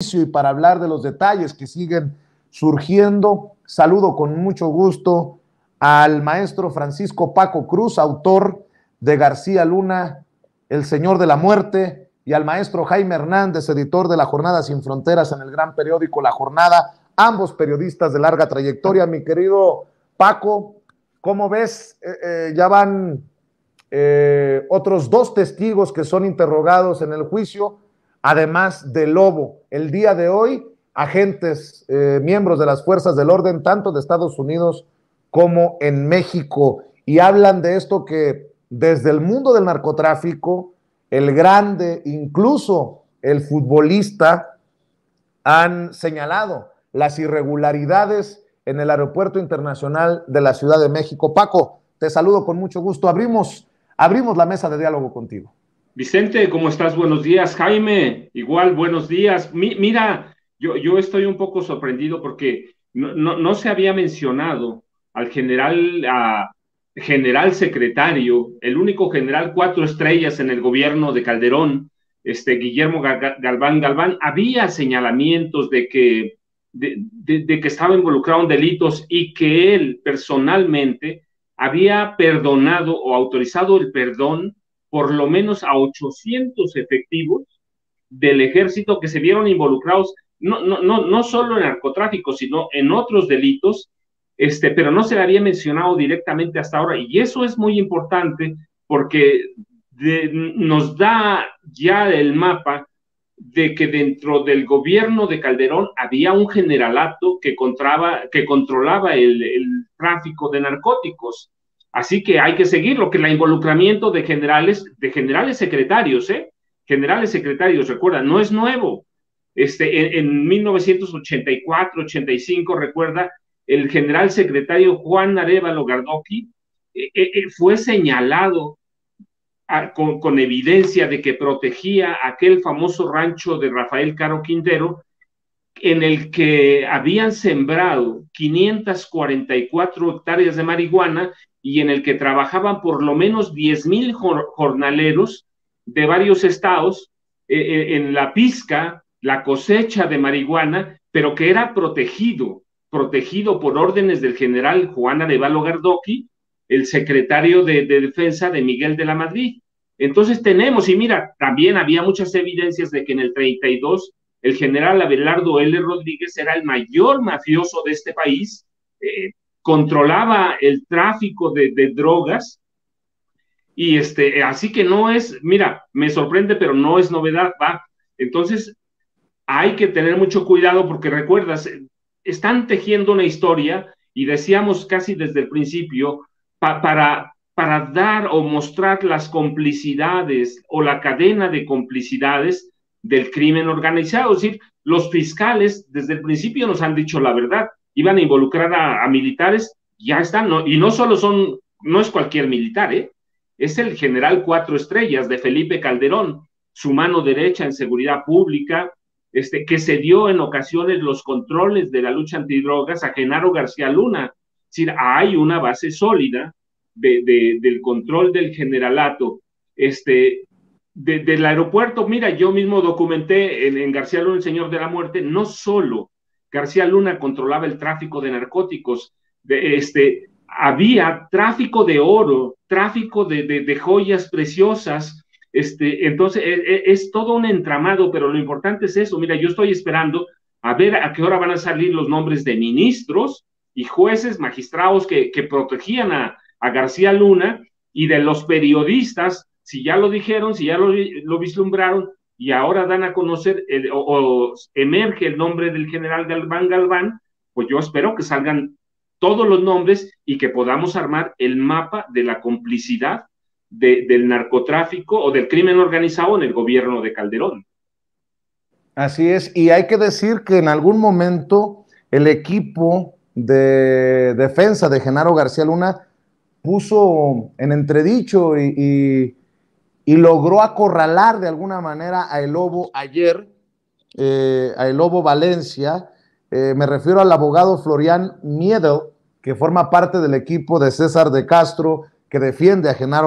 y para hablar de los detalles que siguen surgiendo. Saludo con mucho gusto al maestro Francisco Paco Cruz, autor de García Luna, El Señor de la Muerte, y al maestro Jaime Hernández, editor de La Jornada Sin Fronteras en el gran periódico La Jornada, ambos periodistas de larga trayectoria. Mi querido Paco, ¿cómo ves? Eh, eh, ya van eh, otros dos testigos que son interrogados en el juicio, además de Lobo. El día de hoy, agentes, eh, miembros de las fuerzas del orden, tanto de Estados Unidos como en México, y hablan de esto que desde el mundo del narcotráfico, el grande, incluso el futbolista, han señalado las irregularidades en el Aeropuerto Internacional de la Ciudad de México. Paco, te saludo con mucho gusto. Abrimos abrimos la mesa de diálogo contigo. Vicente, ¿cómo estás? Buenos días. Jaime, igual, buenos días. mira, yo, estoy un poco sorprendido porque no, no, se había mencionado al general, a general secretario, el único general cuatro estrellas en el gobierno de Calderón, este Guillermo Galván Galván, había señalamientos de que, de que estaba involucrado en delitos y que él personalmente había perdonado o autorizado el perdón por lo menos a 800 efectivos del ejército que se vieron involucrados no, no, no, no solo en narcotráfico, sino en otros delitos, este, pero no se le había mencionado directamente hasta ahora. Y eso es muy importante porque nos da ya el mapa de que dentro del gobierno de Calderón había un generalato que, que controlaba el, tráfico de narcóticos. Así que hay que seguirlo, que el involucramiento de generales, de generales secretarios, ¿eh? Generales secretarios, recuerda, no es nuevo. Este, en, 1984, 85, recuerda, el general secretario Juan Arevalo Gardoqui eh, eh, eh, fue señalado con, evidencia de que protegía aquel famoso rancho de Rafael Caro Quintero, en el que habían sembrado 544 hectáreas de marihuana y en el que trabajaban por lo menos 10 mil jornaleros de varios estados eh, eh, en la pizca, la cosecha de marihuana, pero que era protegido, protegido por órdenes del general Juan Arevalo Gardoqui, el secretario de, Defensa de Miguel de la Madrid. Entonces tenemos, y mira, también había muchas evidencias de que en el 32 el general Abelardo L. Rodríguez era el mayor mafioso de este país, eh, controlaba el tráfico de, drogas, y este, así que no es, mira, me sorprende, pero no es novedad, va. Entonces, hay que tener mucho cuidado porque recuerdas, están tejiendo una historia y decíamos casi desde el principio, para, para dar o mostrar las complicidades o la cadena de complicidades del crimen organizado. Es decir, los fiscales desde el principio nos han dicho la verdad, iban a involucrar a, militares, ya están, y no solo son, no es cualquier militar, ¿eh? es el general cuatro estrellas de Felipe Calderón, su mano derecha en seguridad pública, este, que se dio en ocasiones los controles de la lucha antidrogas a Genaro García Luna. Es decir, hay una base sólida del control del generalato. Este, del aeropuerto, mira, yo mismo documenté en, García Luna, el Señor de la Muerte, no solo García Luna controlaba el tráfico de narcóticos, de, este, había tráfico de oro, tráfico de, joyas preciosas, este, entonces es, e, es, todo un entramado, pero lo importante es eso, mira, yo estoy esperando a ver a qué hora van a salir los nombres de ministros y jueces, magistrados que, que protegían a, a García Luna y de los periodistas si ya lo dijeron, si ya lo, vislumbraron y ahora dan a conocer o, emerge el nombre del general Galván Galván, pues yo espero que salgan todos los nombres y que podamos armar el mapa de la complicidad del narcotráfico o del crimen organizado en el gobierno de Calderón. Así es, y hay que decir que en algún momento el equipo de defensa de Genaro García Luna puso en entredicho y y logró acorralar de alguna manera a El Lobo ayer, eh, a El Lobo Valencia. Eh, me refiero al abogado Florian Miedel, que forma parte del equipo de César de Castro, que defiende a Genaro